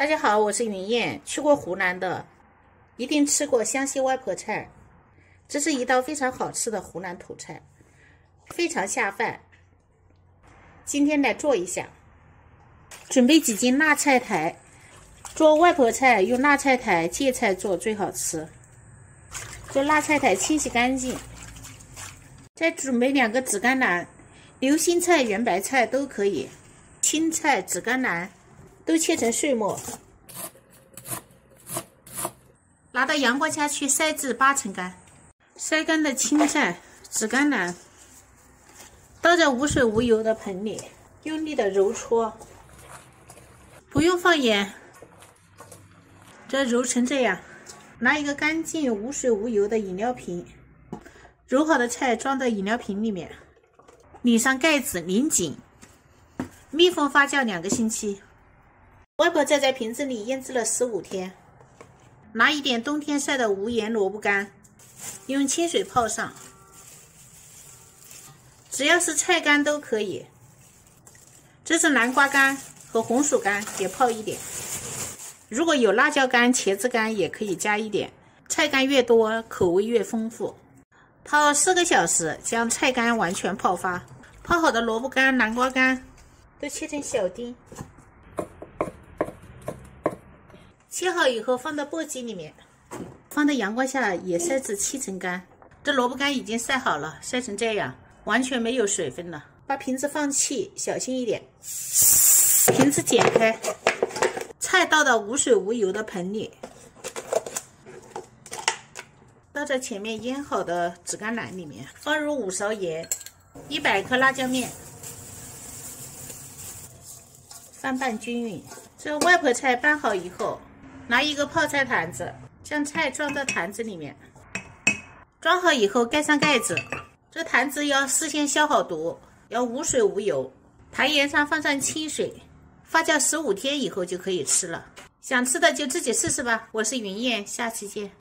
大家好，我是云燕。去过湖南的，一定吃过湘西外婆菜。这是一道非常好吃的湖南土菜，非常下饭。今天来做一下，准备几斤辣菜苔。做外婆菜用辣菜苔、芥菜做最好吃。这辣菜苔清洗干净，再准备两个紫甘蓝，流心菜、圆白菜都可以，青菜、紫甘蓝。都切成碎末，拿到阳光下去晒至八成干。晒干的青菜、紫甘蓝倒在无水无油的盆里，用力的揉搓，不用放盐，再揉成这样。拿一个干净无水无油的饮料瓶，揉好的菜装在饮料瓶里面，拧上盖子，拧紧，密封发酵两个星期。外婆菜在瓶子里腌制了十五天，拿一点冬天晒的无盐萝卜干，用清水泡上，只要是菜干都可以。这是南瓜干和红薯干，也泡一点。如果有辣椒干、茄子干，也可以加一点。菜干越多，口味越丰富。泡四个小时，将菜干完全泡发。泡好的萝卜干、南瓜干都切成小丁。切好以后放到簸箕里面，放在阳光下也晒至七成干。这萝卜干已经晒好了，晒成这样，完全没有水分了。把瓶子放气，小心一点。瓶子剪开，菜倒到无水无油的盆里，倒在前面腌好的紫甘蓝里面，放入五勺盐，一百克辣椒面，翻拌均匀。这外婆菜拌好以后。拿一个泡菜坛子，将菜装到坛子里面，装好以后盖上盖子。这坛子要事先消好毒，要无水无油。坛沿上放上清水，发酵十五天以后就可以吃了。想吃的就自己试试吧。我是云燕，下期见。